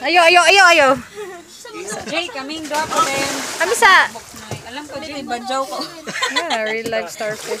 Ayo, ayo, ayo, ayo. Jay, kaming dua po din. Kami sa... Alam ko, Jay, badyaw ko. Yeah, real life starfish.